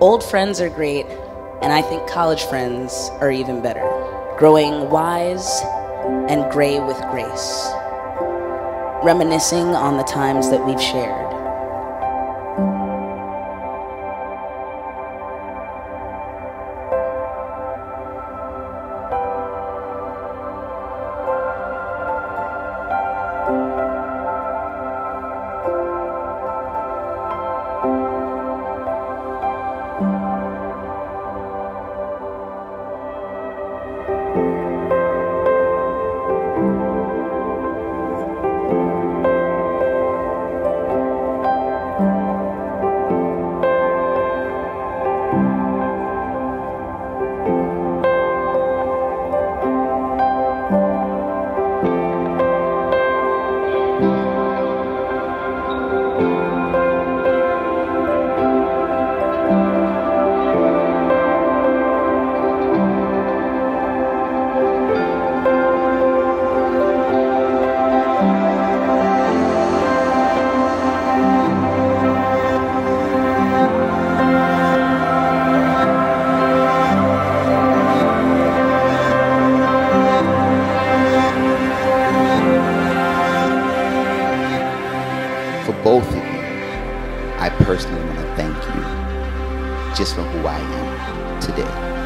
Old friends are great, and I think college friends are even better. Growing wise and gray with grace. Reminiscing on the times that we've shared. I personally want to thank you just for who I am today.